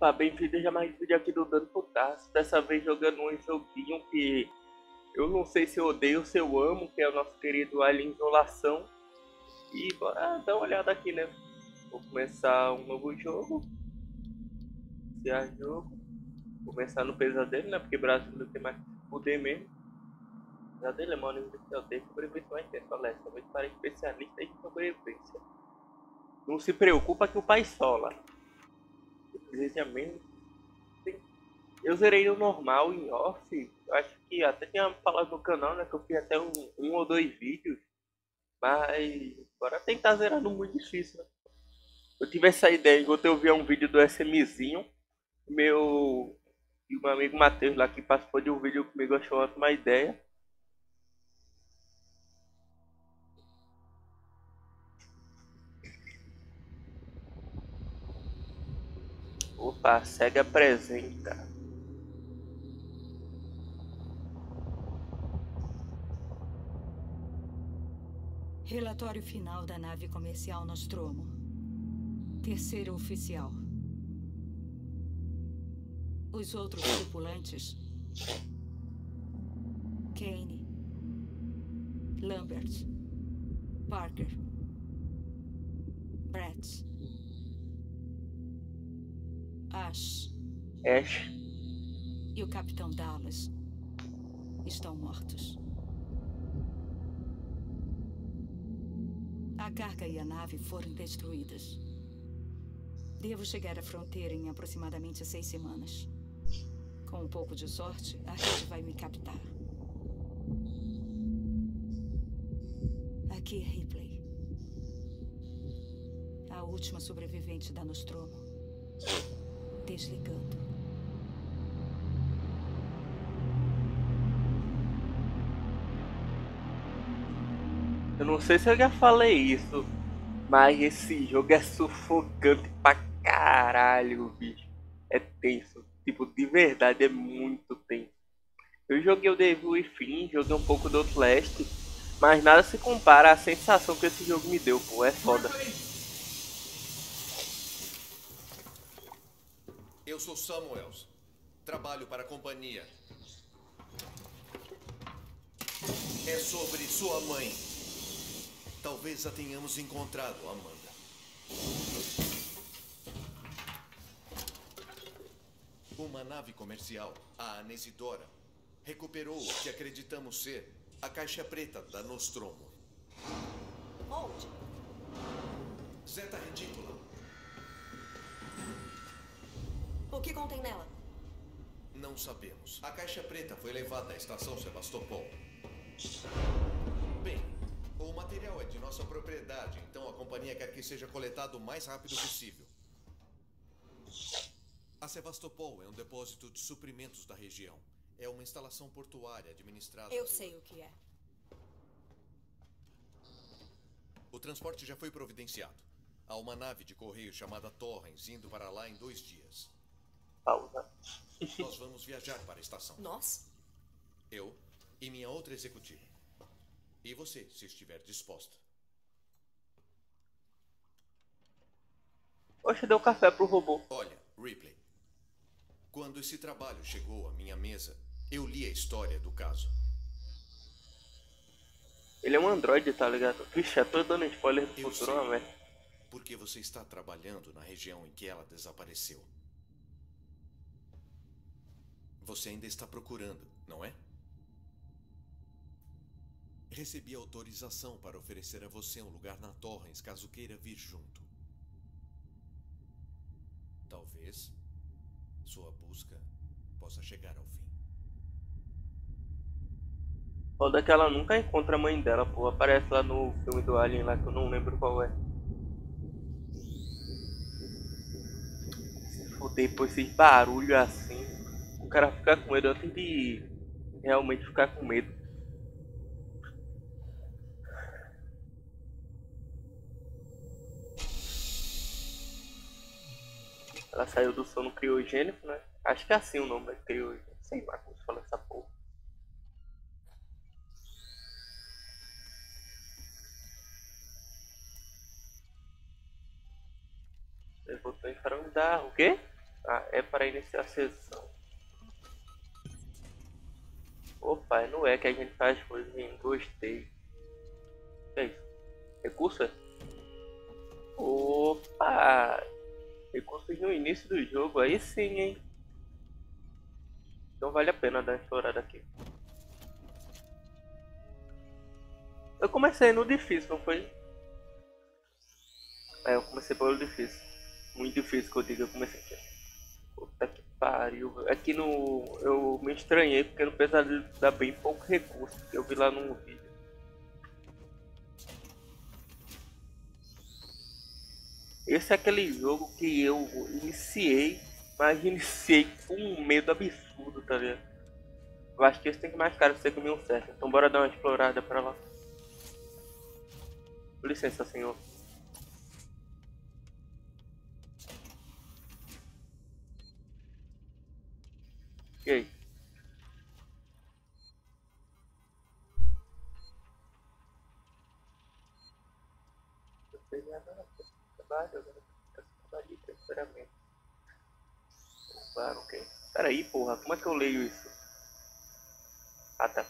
Opa, bem-vindos a mais um vídeo aqui do Dano Putaço. Dessa vez jogando um joguinho que eu não sei se eu odeio ou se eu amo, que é o nosso querido Alien Isolação. E bora dar uma olhada aqui, né? Vou começar um novo jogo. Iniciar jogo. Começar no pesadelo, né? Porque Brasil não tem mais poder mesmo. Pesadelo é maior nível de sobrevivência mais intensa, Leste. Talvez para especialista em sobrevivência. Não se preocupa que o pai sola. Deseja Eu zerei no normal, em off. Acho que até tinha falado no canal, né? Que eu fiz até um, um ou dois vídeos. Mas bora tentar zerar no muito difícil, né? Eu tive essa ideia enquanto eu via um vídeo do SMzinho. Meu e meu amigo Matheus lá que participou de um vídeo comigo achou uma ideia. A SEGA apresenta. Relatório final da nave comercial Nostromo. Terceiro oficial. Os outros tripulantes. Kane. Lambert. Parker. Brett. Ash. Ash. E o Capitão Dallas estão mortos. A carga e a nave foram destruídas. Devo chegar à fronteira em aproximadamente seis semanas. Com um pouco de sorte, a rede vai me captar. Aqui é Ripley. A última sobrevivente da Nostromo desligando. Eu não sei se eu já falei isso, mas esse jogo é sufocante pra caralho, bicho. É tenso. Tipo, de verdade é muito tenso. Eu joguei o Devil Within, joguei um pouco do Outlast, mas nada se compara à sensação que esse jogo me deu, pô. É foda. Eu sou Samuels. Trabalho para a companhia. É sobre sua mãe. Talvez a tenhamos encontrado, Amanda. Uma nave comercial, a Anesidora, recuperou o que acreditamos ser a caixa preta da Nostromo. Onde? Zeta Ridícula. O que contém nela? Não sabemos. A caixa preta foi levada à estação Sebastopol. Bem, o material é de nossa propriedade, então a companhia quer que seja coletado o mais rápido possível. A Sebastopol é um depósito de suprimentos da região. É uma instalação portuária administrada. Eu por- sei o que é. O transporte já foi providenciado. Há uma nave de correio chamada Torrens indo para lá em dois dias. Pausa. Nós vamos viajar para a estação. Nós? Eu e minha outra executiva. E você, se estiver disposta. Poxa, deu café pro robô. Olha, Ripley. Quando esse trabalho chegou à minha mesa, eu li a história do caso. Ele é um androide, tá ligado? Vixe, eu tô dando spoiler do Eu futuro, sei. uma merda. Porque você está trabalhando na região em que ela desapareceu. Você ainda está procurando, não é? Recebi autorização para oferecer a você um lugar na Torrens caso queira vir junto. Talvez sua busca possa chegar ao fim. Foda que ela nunca encontra a mãe dela, pô. Aparece lá no filme do Alien lá que eu não lembro qual é. Se fuder por esses barulhos assim, cara fica com medo antes de realmente ficar com medo. Ela saiu do sono criogênico, né? Acho que é assim o nome, né? Criogênico. Sei lá como se fala essa porra. Ele botou em frangdar. O quê? Ah, é para iniciar a sessão. Opa, não é que a gente faz coisas em gostei. É isso? Recurso é? Opa! Recursos no início do jogo, aí sim, hein? Então vale a pena dar explorada aqui. Eu comecei no difícil, não foi? É, eu comecei pelo difícil. Muito difícil que eu digo, eu comecei aqui. Puta que pariu. Aqui no. Eu me estranhei porque no pesadelo dá bem pouco recurso. Que eu vi lá no vídeo. Esse é aquele jogo que eu iniciei, mas iniciei com um medo absurdo, tá ligado? Eu acho que esse tem que mais caro ser comigo certo. Então bora dar uma explorada pra lá. Com licença, senhor. Trabalho, trabalhei temporariamente. Claro, ok. Peraí, porra, como é que eu leio isso? Ah, tá.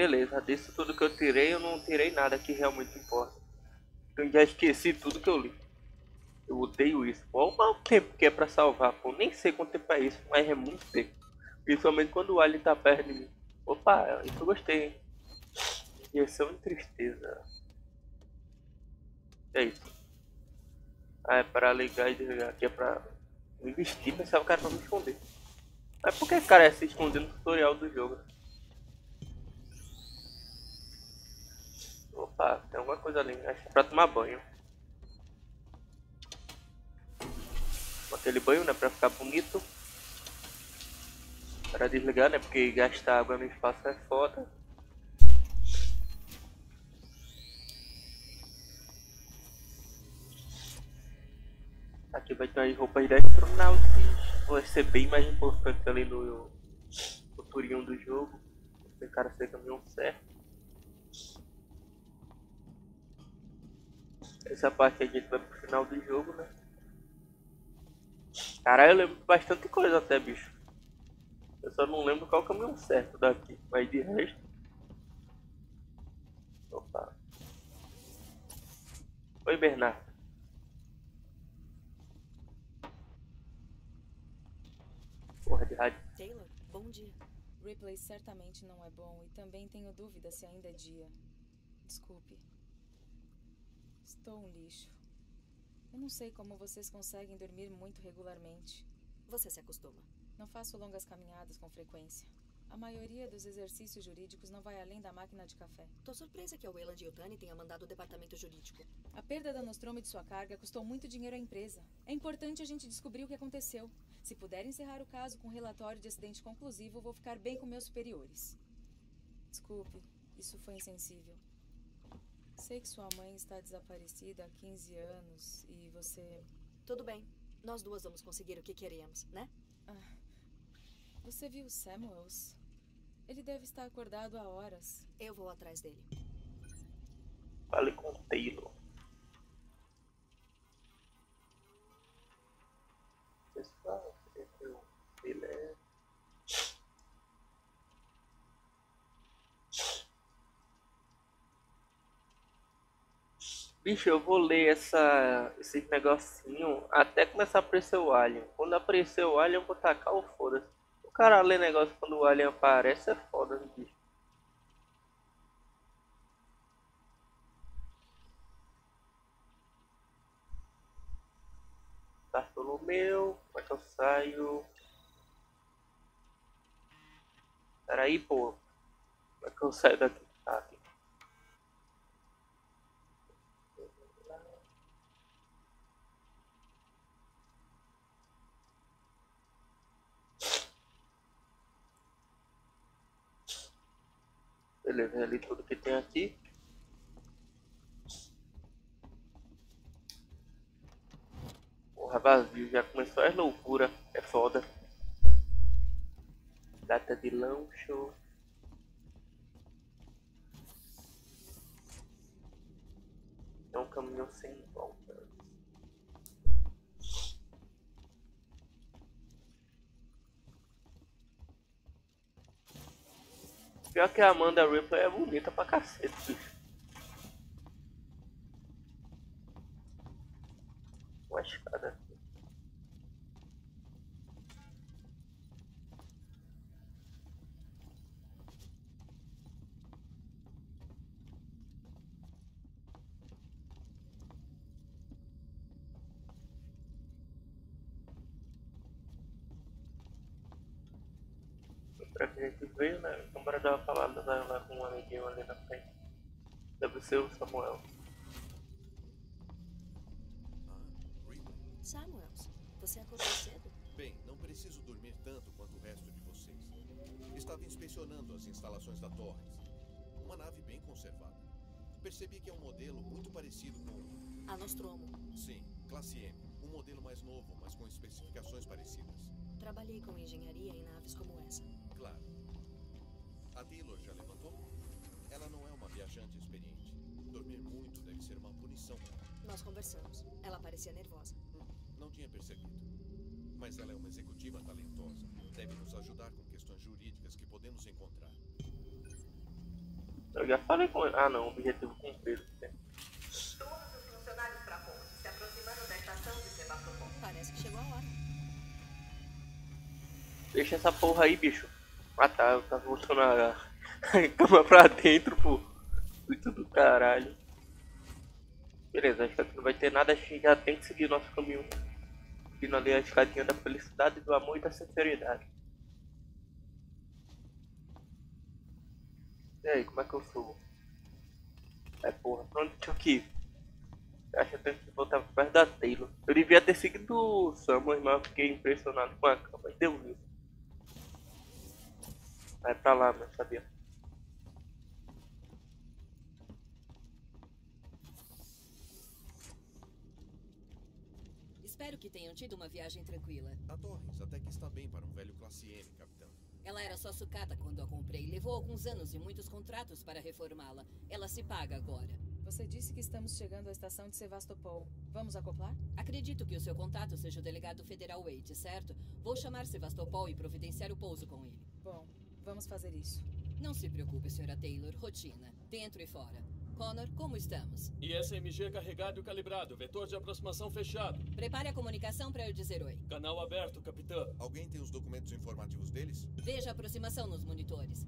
Beleza, disso tudo que eu tirei, eu não tirei nada que realmente importa. Eu já esqueci tudo que eu li. Eu odeio isso. Olha o tempo que é pra salvar, pô. Nem sei quanto tempo é isso, mas é muito tempo. Principalmente quando o Alien tá perto de mim. Opa, isso eu gostei, hein? Injeção de tristeza. É isso. Ah, é para ligar e desligar. Aqui é pra me vestir, pensava que era pra me esconder. Mas por que cara é se esconder no tutorial do jogo? Opa, tem alguma coisa ali. Acho que é pra tomar banho. Aquele banho, né? Pra ficar bonito. Para desligar, né? Porque gastar água no espaço é foda. Aqui vai ter as roupas de astronautas. Vai ser bem mais importante ali no, no turinho do jogo. O cara ser caminhão certo. Essa parte a gente vai pro final do jogo, né? Caralho, eu lembro bastante coisa até, bicho. Eu só não lembro qual é o caminho certo daqui, mas de resto. Opa. Oi, Bernardo. Porra de rádio. Taylor, bom dia. Ripley certamente não é bom e também tenho dúvida se ainda é dia. Desculpe. Estou um lixo. Eu não sei como vocês conseguem dormir muito regularmente. Você se acostuma. Não faço longas caminhadas com frequência. A maioria dos exercícios jurídicos não vai além da máquina de café. Tô surpresa que a Wayland Yutani tenha mandado o departamento jurídico. A perda da Nostromo e de sua carga custou muito dinheiro à empresa. É importante a gente descobrir o que aconteceu. Se puder encerrar o caso com um relatório de acidente conclusivo, vou ficar bem com meus superiores. Desculpe, isso foi insensível. Sei que sua mãe está desaparecida há 15 anos e você. Tudo bem. Nós duas vamos conseguir o que queremos, né? Você viu Samuels? Ele deve estar acordado há horas. Eu vou atrás dele. Fale com o Taylor. Bicho, eu vou ler essa, esse negocinho até começar a aparecer o alien. Quando aparecer o alien, eu vou tacar o foda-se. O cara lê negócio quando o alien aparece é foda, bicho. Bartolomeu, como é que eu saio? Peraí, pô. Como é que eu saio daqui? Beleza, é ali tudo que tem aqui. Porra, vazio, já começou as loucura. É foda. Data de lancho. É um caminho sem volta. Pior que a Amanda Ripley é bonita pra cacete. Uma escada. Pra veio, né? Então bora dar uma falada lá, lá com um amiguinho ali na frente. Deve ser o Samuel. Ah? Samuels, você acordou cedo? Bem, não preciso dormir tanto quanto o resto de vocês. Estava inspecionando as instalações da Torres. Uma nave bem conservada. Percebi que é um modelo muito parecido com. A Nostromo. Sim, classe M. Um modelo mais novo, mas com especificações parecidas. Trabalhei com engenharia em naves como essa. Claro. A Taylor já levantou? Ela não é uma viajante experiente. Dormir muito deve ser uma punição. Nós conversamos. Ela parecia nervosa. Hum, não tinha percebido. Mas ela é uma executiva talentosa. Deve nos ajudar com questões jurídicas que podemos encontrar. Eu já falei com ele. Ah não, objetivo cumprido. né? Todos os funcionários para ponte, se aproximando da estação de Sebastopol. Parece que chegou a hora. Deixa essa porra aí, bicho. Ah tá, eu tava botando a cama pra dentro, pô. Muito do caralho. Beleza, acho que não vai ter nada, a gente já tem que seguir nosso caminho. Seguindo ali a escadinha da felicidade, do amor e da sinceridade. E aí, como é que eu sou? É porra, pra onde tinha que ir? Acho que eu tenho que voltar perto da Taylor. Eu devia ter seguido o Samuel, mas fiquei impressionado com a cama. Deu isso. Vai pra lá, mas sabia. Espero que tenham tido uma viagem tranquila. A Torres até que está bem para um velho classe M, capitão. Ela era só sucata quando a comprei. Levou alguns anos e muitos contratos para reformá-la. Ela se paga agora. Você disse que estamos chegando à estação de Sevastopol. Vamos acoplar? Acredito que o seu contato seja o delegado federal Wade, certo? Vou chamar Sevastopol e providenciar o pouso com ele. Bom, vamos fazer isso. Não se preocupe, senhora Taylor. Rotina. Dentro e fora. Connor, como estamos? ISMG carregado e calibrado. Vetor de aproximação fechado. Prepare a comunicação para eu dizer oi. Canal aberto, capitã. Alguém tem os documentos informativos deles? Veja a aproximação nos monitores.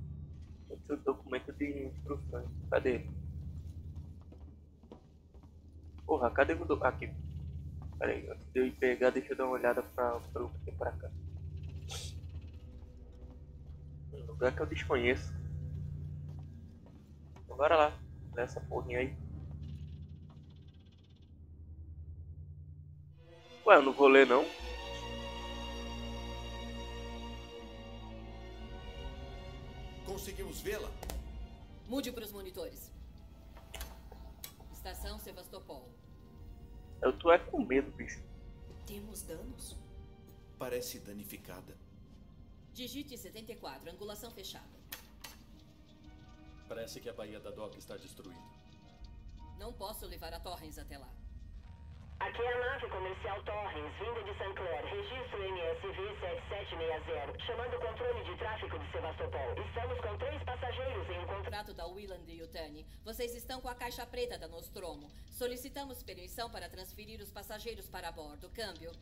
Esse é o documento de instruções. Cadê? Porra, cadê o do... Aqui. Pera aí, antes de eu ir pegar, deixa eu dar uma olhada pra, pra, que tem pra cá. Um lugar que eu desconheço. Então, bora lá. Nessa porrinha aí. Ué, eu não vou ler não? Conseguimos vê-la? Mude para os monitores. Estação Sevastopol. Eu tô é com medo, bicho. Temos danos? Parece danificada. Digite 74, angulação fechada. Parece que a Baía da Doca está destruída. Não posso levar a Torrens até lá. Aqui é a nave comercial Torrens, vinda de St. Clair, registro MSV 7760, chamando o controle de tráfego de Sebastopol. Estamos com três passageiros em um contrato. Contrato da Willand e Yutani. Vocês estão com a caixa preta da Nostromo. Solicitamos permissão para transferir os passageiros para bordo. Câmbio.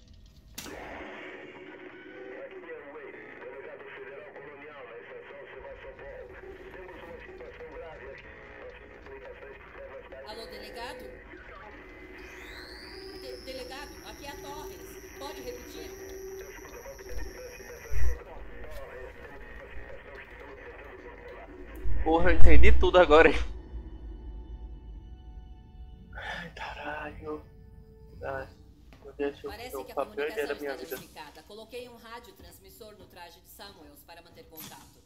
Delegado? De- delegado, aqui é a Torres. Pode repetir? Porra, eu entendi tudo agora, hein? Ai, caralho. Meu Deus, Parece o que a da comunicação minha está vida. danificada. Coloquei um rádio transmissor no traje de Samuels para manter contato.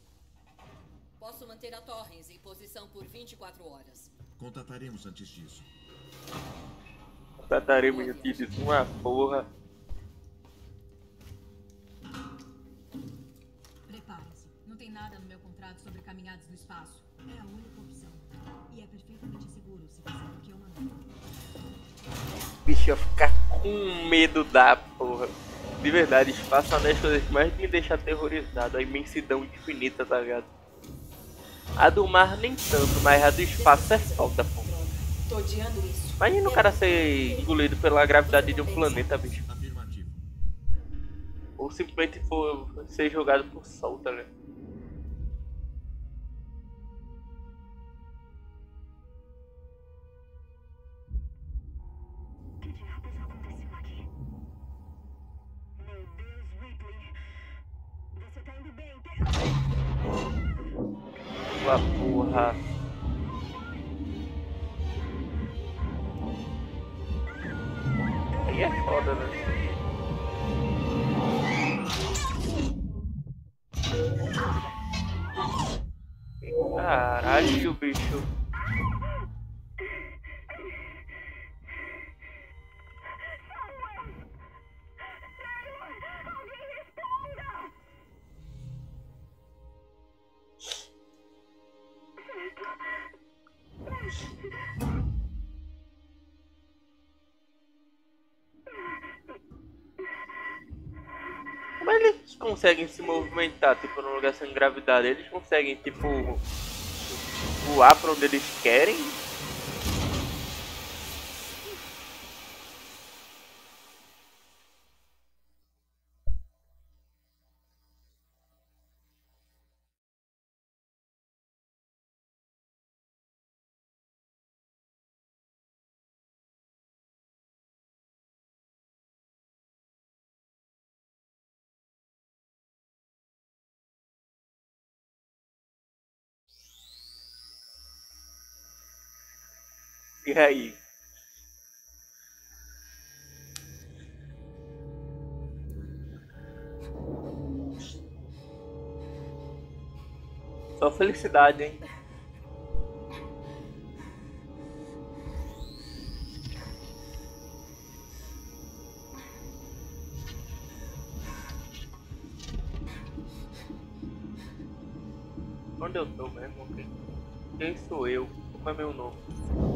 Posso manter a Torrens em posição por 24 horas. Contataremos antes disso. Trataremos de disso uma porra. Prepare-se. Não tem nada no meu contrato sobre caminhadas no espaço. É a única opção. E é perfeitamente seguro se fizer o que eu mandei. Bicho, ia ficar com medo da porra. De verdade, espaço é uma das coisas que mais me deixa aterrorizado. A imensidão infinita, tá ligado? A do mar nem tanto, mas a do espaço é foda, pô. Tô odiando isso. Imagina o cara ser engolido pela gravidade de um planeta, bicho. Afirmativo. Ou simplesmente for ser jogado pro sol, tá ligado? Sua conseguem se movimentar, tipo, num lugar sem gravidade? Eles conseguem, tipo, voar pra onde eles querem? E aí? Só felicidade, hein? Onde eu tô mesmo? Quem, sou eu? Como é meu nome?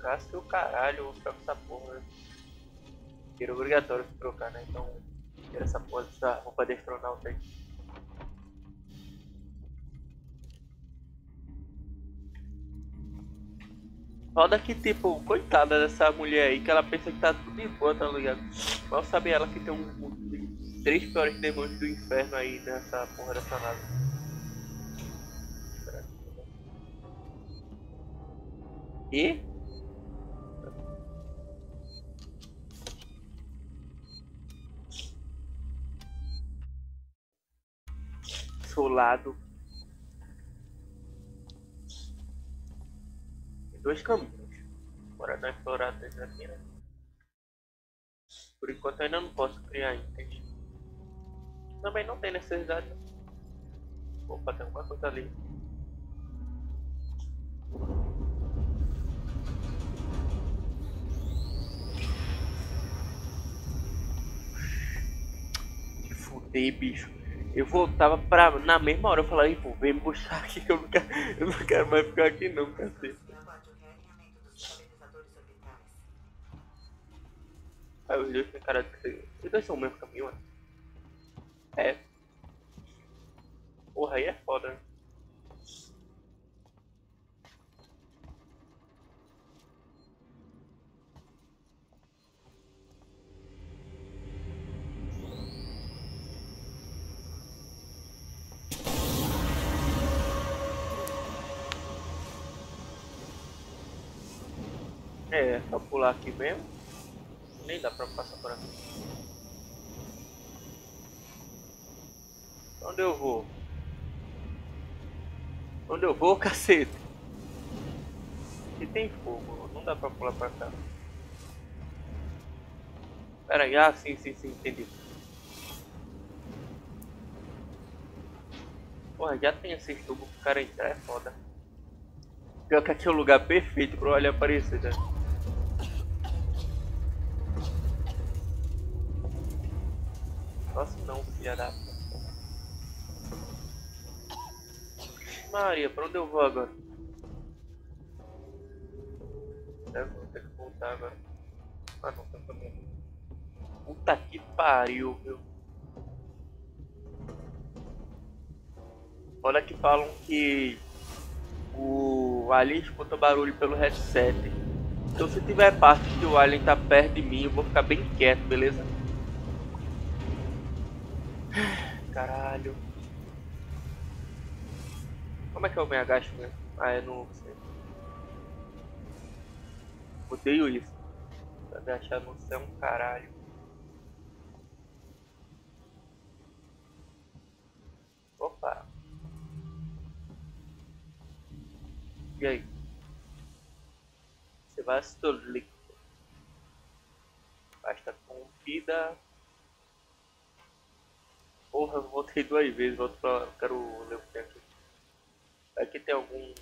Sou Cássio caralho, vou ficar com essa porra. né? Obrigatório se trocar, né? Então, tira essa porra dessa roupa de astronauta aí. Foda que, tipo, coitada dessa mulher aí, que ela pensa que tá tudo de boa, tá ligado? Mal sabe ela que tem um, um três piores demônios do inferno aí nessa porra dessa nave. E? Solado. Tem dois caminhos. Bora dar uma explorada nesse aqui? Por enquanto eu ainda não posso criar itens. Também não tem necessidade. Opa, tem alguma coisa ali. Se fuder, bicho. Eu voltava pra. Na mesma hora eu falava, pô, vem me buscar aqui, eu não quero, eu não quero mais ficar aqui não, cacete. Aí os dois têm cara de ser. Os dois são o mesmo caminho, mano. É. Porra, aí é foda, né? É, só pular aqui mesmo. Nem dá pra passar por aqui. Onde eu vou? Onde eu vou, cacete? Aqui tem fogo, não dá pra pular pra cá. Pera aí, ah, sim, sim, sim, entendi. Porra, já tem esses tubos pro cara entrar, é foda. Pior que aqui é o lugar perfeito pro olho aparecer, né? Nossa, não, filha da Maria, pra onde eu vou agora? Eu vou ter que voltar agora. Ah não, tá caminhando. Puta que pariu, meu. Olha que falam que o Alien escuta barulho pelo headset. Então se tiver parte que o Alien tá perto de mim, eu vou ficar bem quieto, beleza? Caralho. Como é que eu me agacho mesmo? Ah, é no sei. Odeio isso. Agachar no céu é um caralho. Opa. E aí? Sevastolic. Basta com vida. Porra, eu voltei duas vezes, volto pra. Quero ler o que tem aqui. Aqui tem algum.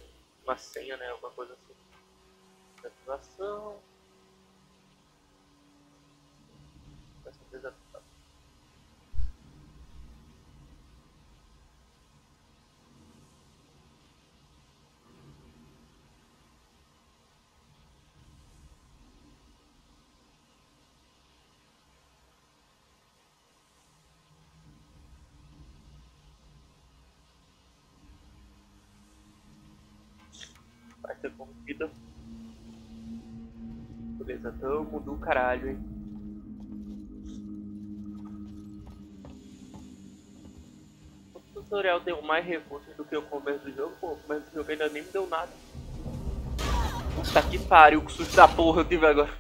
uma senha, né? Alguma coisa assim. Ativação. Essa desativação. Ter corrida. Beleza, tamo do caralho, hein? O tutorial deu mais recursos do que o começo do jogo, pô, o começo do jogo ainda nem me deu nada. Puta que pariu, que susto da porra eu tive agora.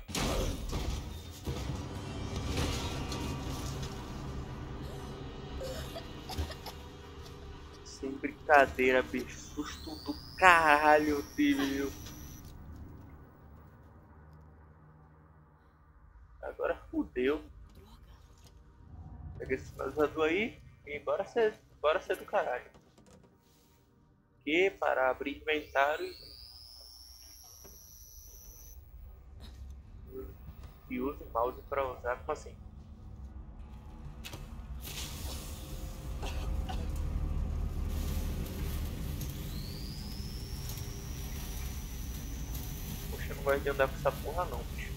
Sem brincadeira, bicho. Susto do caralho viu? Agora fudeu. Pega esse finalizador aí e bora ser, bora ser do caralho. Que para abrir inventário e e use o mouse para usar, como assim? Gosto de andar com essa porra não, bicho.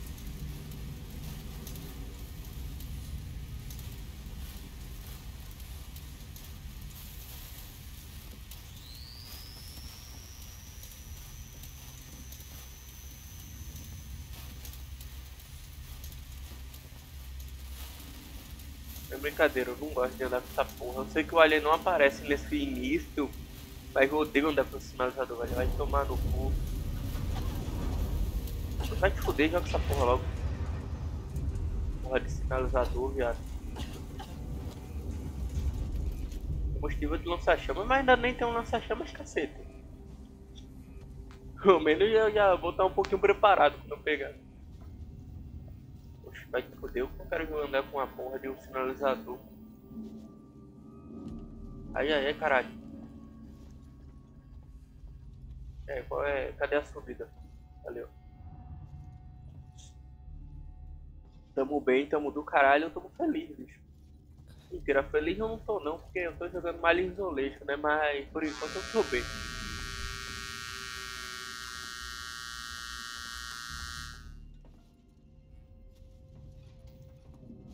É brincadeira, eu não gosto de andar com essa porra. Eu sei que o alien não aparece nesse início, mas eu odeio andar com o sinalizador, velho. Vai tomar no cu. Vai te fuder, joga essa porra logo. Porra de sinalizador, viado. Combustível de lança-chamas, mas ainda nem tem um lança-chamas, cacete. Pelo menos eu já vou estar um pouquinho preparado quando eu pegar. Poxa, vai te fuder, eu quero andar com uma porra de um sinalizador. Aí, aí, caralho. É, qual é? Cadê a subida? Valeu. Tamo bem, tamo do caralho, eu tamo feliz, bicho. Mentira, feliz eu não tô não, porque eu tô jogando Malin Isolation, né? Mas por enquanto eu tô bem.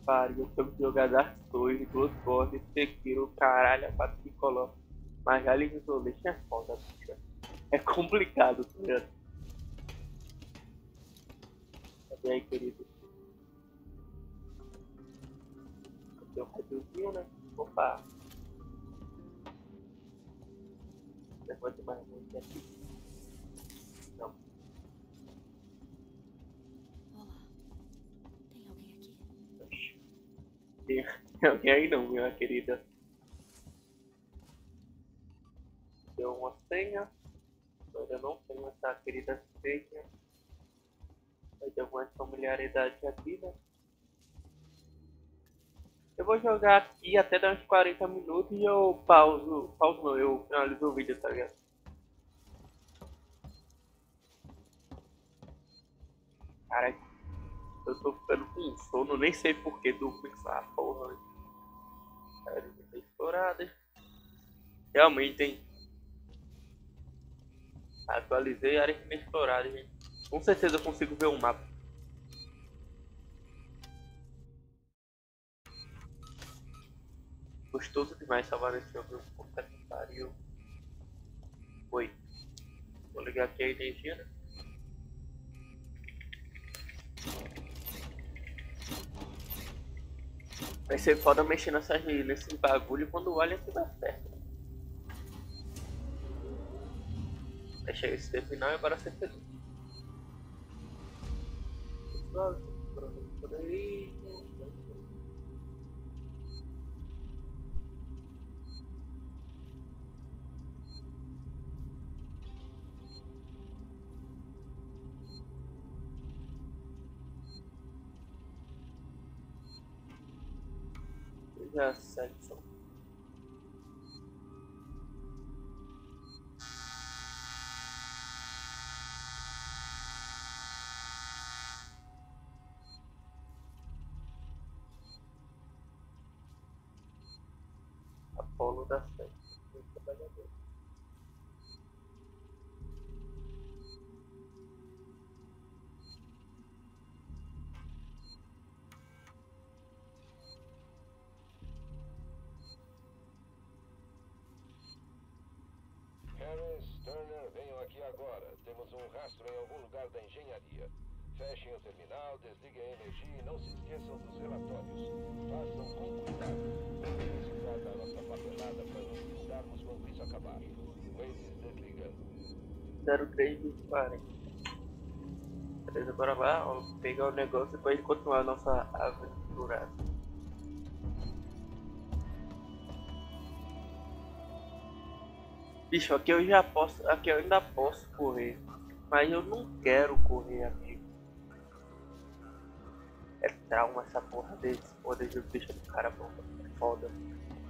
Pariu, eu que jogar Dark Souls, Bloodborne, Sekiro, caralho, a 4 de coloca. Mas Malin Isolation é foda, bicho. É complicado, tá ligado? Cadê aí, querido? Um radiozinho, né? Opa! Levante mais muito aqui. Não. Olá. Tem alguém aqui? Oxi. Tem alguém aí não, minha querida. Deu uma senha. Eu ainda não tenho essa querida senha. Vai ter alguma familiaridade aqui, né? Eu vou jogar aqui até dar uns 40 minutos e eu pauso. Pauso não, eu finalizo o vídeo, tá ligado? Cara, eu tô ficando com sono, nem sei porquê do essa porra. Sério, tá explorada. Realmente, hein? Atualizei a área inexplorada, gente. Com certeza eu consigo ver um mapa. Gostoso demais salvar esse jogo. Puta que pariu. Oi. Vou ligar aqui a energia, né? Vai ser foda mexer nessas, nesse bagulho quando o alien estiver perto. Deixa esse terminal e agora ser feliz. Por aí. Só. Apolo da Sete, um trabalhador. Harris, Turner, venham aqui agora. Temos um rastro em algum lugar da engenharia. Fechem o terminal, desliguem a energia e não se esqueçam dos relatórios. Façam com cuidado. Lembrem-se de guardar nossa papelada para nos divulgarmos quando isso acabar. Waze desligando. 0340. Beleza, bora lá, ó, pegar o negócio e depois continuar a nossa aventura. Bicho, aqui eu já posso, aqui eu ainda posso correr, mas eu não quero correr, amigo. É trauma essa porra desse, poder de bicho do cara bom, é foda.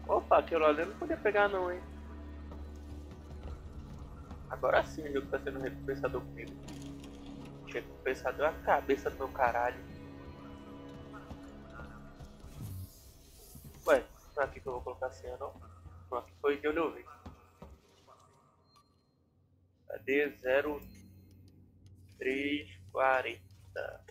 Opa, aquilo ali eu não podia pegar não, hein. Agora sim o jogo tá sendo recompensador comigo. Recompensador é a cabeça do meu caralho. Ué, não é aqui que eu vou colocar a senha não? Não, aqui foi de onde eu vi. Cadê 0340?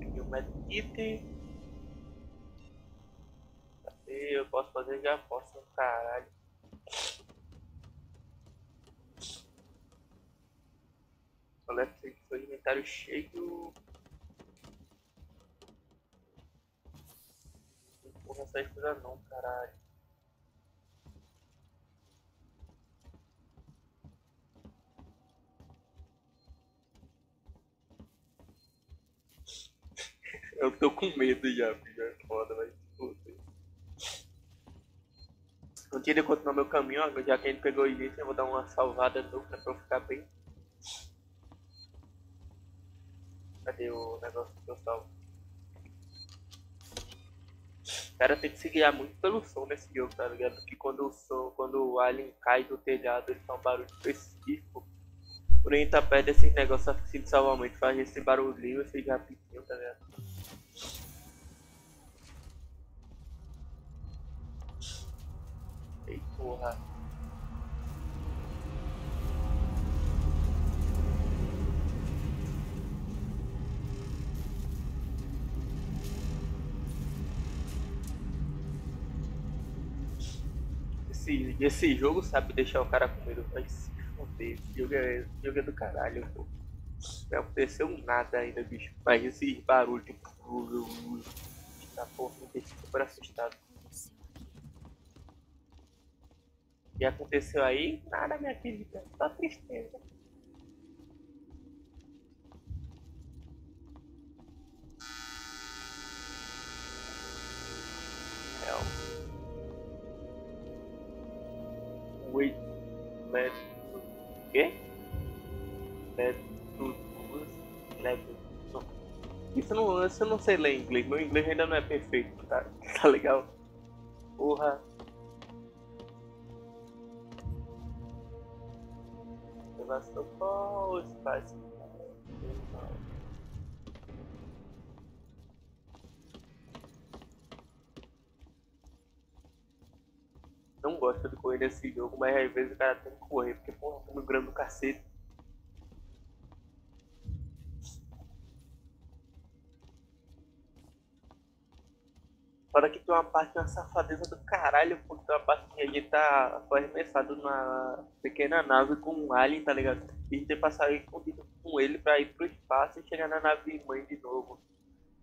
Aqui o medkit. Cadê? Eu posso fazer? Já posso, caralho. Coleta seu inventário cheio. Porra essas coisas não, caralho. Eu tô com medo já, filho. É foda, mas puta. Antes de continuar meu caminho, ó, já que a gente pegou isso, eu vou dar uma salvada dupla pra eu ficar bem. Cadê o negócio que eu salvo? Cara tem que se guiar muito pelo som nesse jogo, tá ligado? Que quando o som, quando o alien cai do telhado, ele faz um barulho específico. Por aí tá perto desse negócio assim de salvamento, faz esse barulhinho, esse rapidinho, tá ligado? Porra. Esse, esse jogo sabe deixar o cara com medo, vai se foder. Esse jogo é, jogo é do caralho, pô. Não aconteceu nada ainda, bicho. Mas esse barulho. Tá porra, me deixa super assustado. O que aconteceu aí? Nada, minha querida. Só tristeza. Um... Wait. Let... O quê? Let... Não. Isso não, isso eu não sei ler inglês. Meu inglês ainda não é perfeito, tá? Tá legal? Porra. Sevastopol, espaço. Não gosto de correr nesse jogo, mas às vezes o cara tem que correr, porque porra, tô no grande do cacete. Fora que tem uma parte, uma safadeza do caralho, porque tem uma parte que a gente tá foi arremessado na pequena nave com um alien, tá ligado? E tem passar escondido com ele pra ir pro espaço e chegar na nave mãe de novo.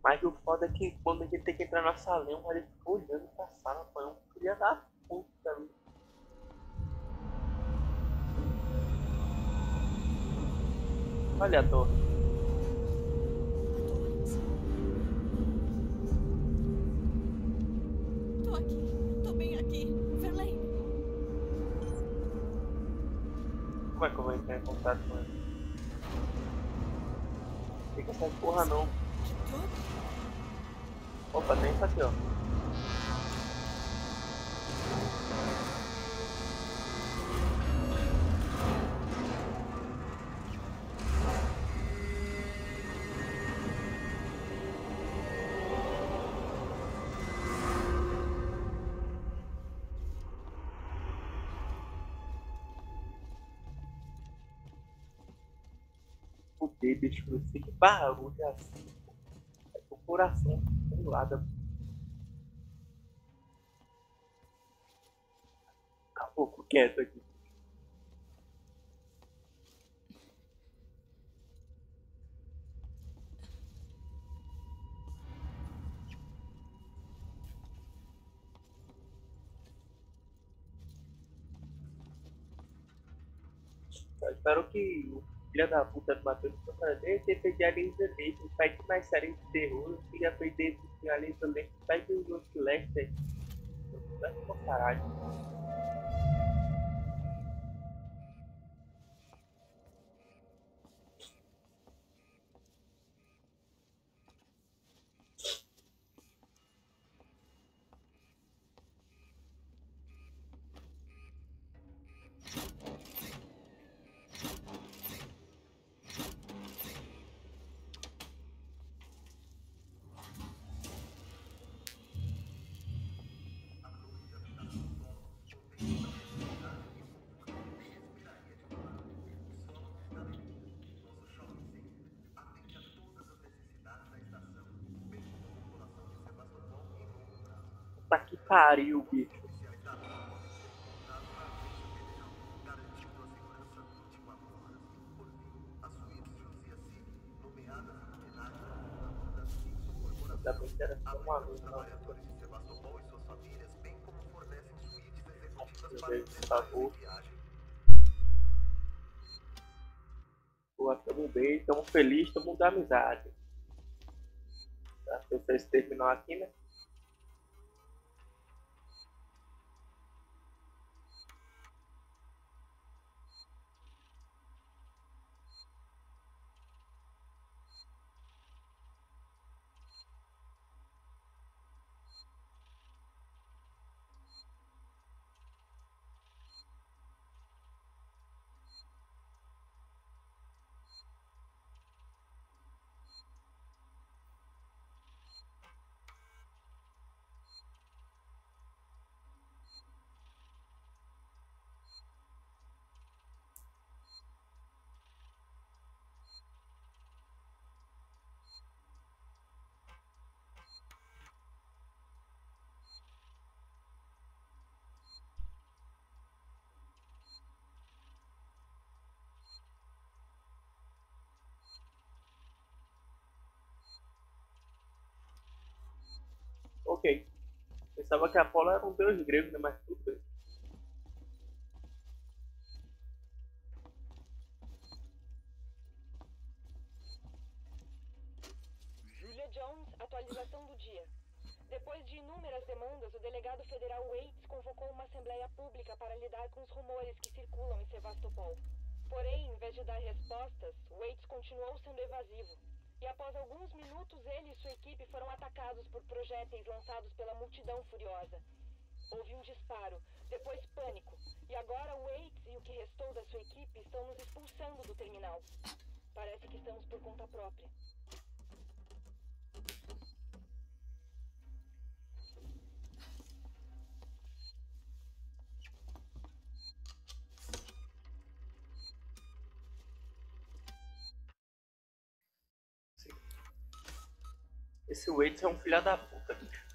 Mas o foda é que quando a gente tem que entrar na salinha, o olhando pra sala, foi um filho da puta, viu? Olha a torre. Tô aqui. Tô bem aqui. Verlaine. Como é que eu vou entrar em contato com ele? Fica essa porra não. Opa, tem isso aqui, ó. Fudei, bicho, não sei que barulho é assim. É o coração pulada. Caboclo quieto aqui. Eu espero que o filho da puta do Matheus Fernandes tenha feito Aliens Elite, um site mais sério de terror, que já fez desse Aliens Elite, site do Ghost Lester. Vai pra caralho. Pariu, bicho. Não. Meu Deus, por favor. Pô, tamo bem, tamo feliz, tamo da amizade. Tá? Vocês terminou aqui, né? Ok. Pensava que Apolo era um deus grego, né? Mas tudo bem. Julia Jones, atualização do dia. Depois de inúmeras demandas, o delegado federal Waits convocou uma assembleia pública para lidar com os rumores que circulam em Sevastopol. Porém, em vez de dar respostas, Waits continuou sendo evasivo. E após alguns minutos, ele e sua equipe foram atacados por projéteis lançados pela multidão furiosa. Houve um disparo, depois pânico. E agora o Waits e o que restou da sua equipe estão nos expulsando do terminal. Parece que estamos por conta própria. Esse Waits é um filho da puta, bicho.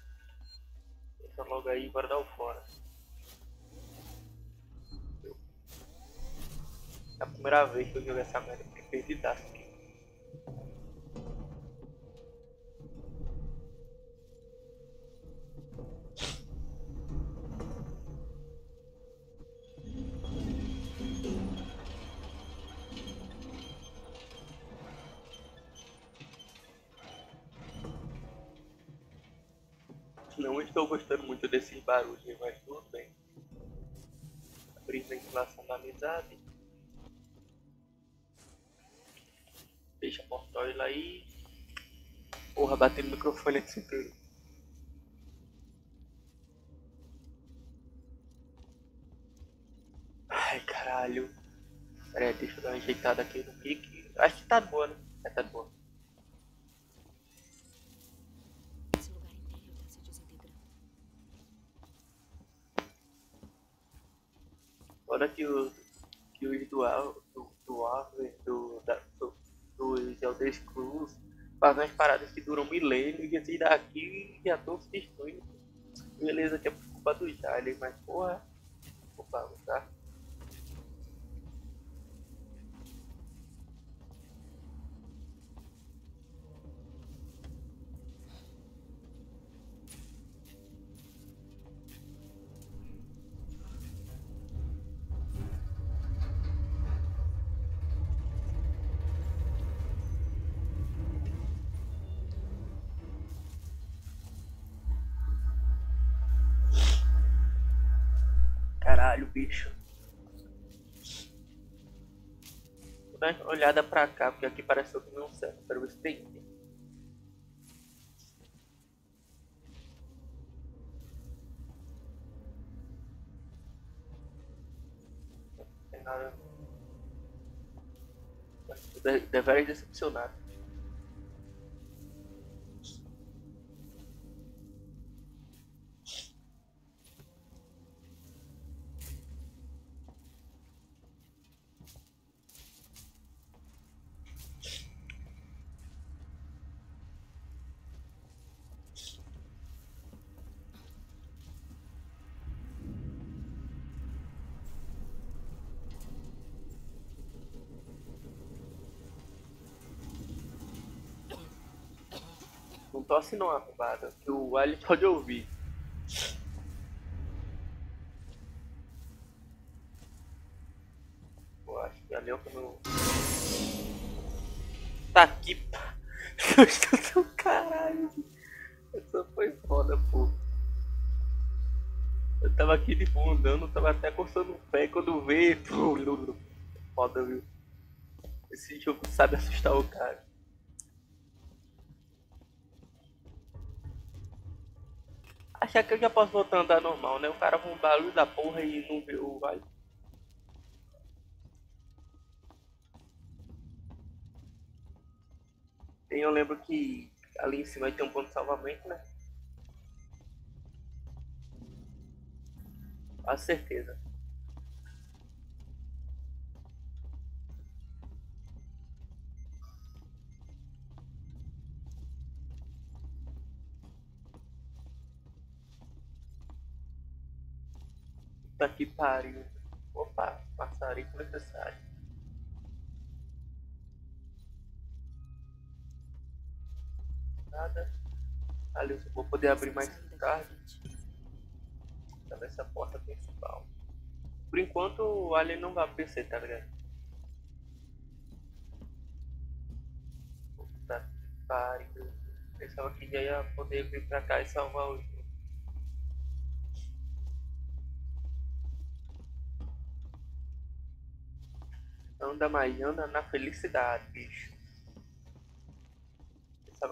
Entra logo aí, bora dar o fora. É a primeira vez que eu jogo essa merda, fiquei perdidaço aqui. Barulhos, mas tudo bem. Abrir ventilação da amizade. Deixa a portola aí. Porra, batendo no microfone assim tudo. Ai, caralho. Pera aí, deixa eu dar uma ajeitada aqui no pique. Acho que tá boa, né? É, tá boa. Esse lugar inteiro tá se desintegrando. Fora que o que os do Al- do, do Arthur, do, da, do, dos Elder Scrolls fazem umas paradas que duram milênios e esses daqui já estão se destruindo. Beleza que é por culpa do Jalen, mas porra, por favor, tá? Caralho, bicho. Vou dar uma olhada pra cá, porque aqui parece que não serve. Quero ver se tem item. Deveras decepcionado. Tosse não, arrombada, que o Ali pode ouvir. Pô, acho que ali é o que não... Tá aqui, pá. Susto do caralho. Essa foi foda, pô. Eu tava aqui de boa andando, tava até coçando o pé quando veio. Foda, viu? Esse jogo sabe assustar o cara. Achar que eu já posso voltar a andar normal, né? O cara com um barulho da porra e não vê o vale. Eu lembro que ali em cima tem um ponto de salvamento, né? Com certeza. Puta que pariu. Opa, maçarico necessário. Nada. Ali eu vou poder abrir mais tarde. à frente. Tá nessa porta principal. Por enquanto o Alien não vai aparecer, tá ligado? Puta que pariu. Pensava que já ia poder vir pra cá e salvar o Anda mais, anda na felicidade, bicho.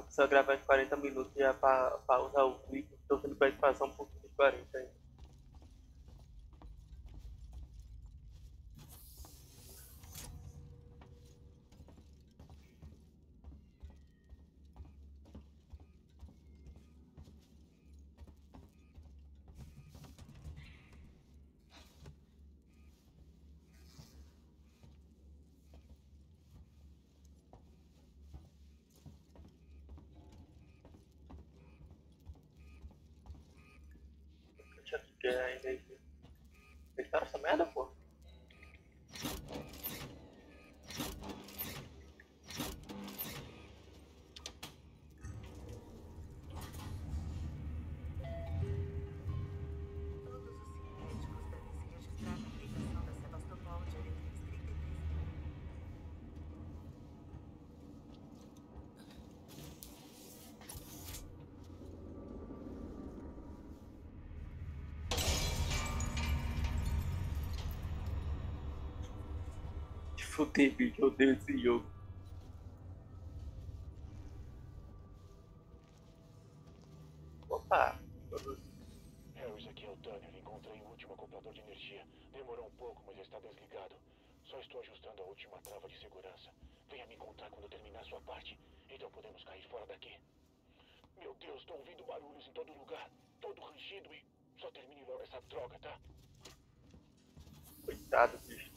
só gravar em 40 minutos já para pausar o vídeo. Tô vendo vai passar um pouquinho de 40 aí. Fuder, bicho, eu odeio esse jogo. Opa! Harris, aqui é o Daniel. Encontrei o último acoplador de energia. Demorou um pouco, mas está desligado. Só estou ajustando a última trava de segurança. Venha me encontrar quando terminar sua parte. Então podemos cair fora daqui. Meu Deus, estou ouvindo barulhos em todo lugar. Todo rangido e... Só termine logo essa droga, tá? Coitado, bicho.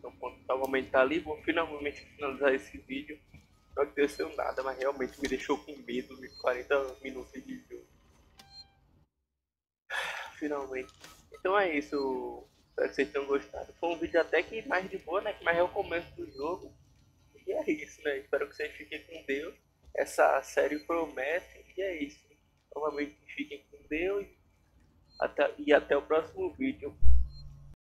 Então, quando ali, vou finalmente finalizar esse vídeo. Não aconteceu nada, mas realmente me deixou com medo de 40 minutos de jogo. Finalmente. Então é isso. Espero que vocês tenham gostado. Foi um vídeo até que mais de boa, né? Que mais é o começo do jogo. E é isso, né? Espero que vocês fiquem com Deus. Essa série promete. E é isso. Novamente fiquem com Deus. Até, e até o próximo vídeo.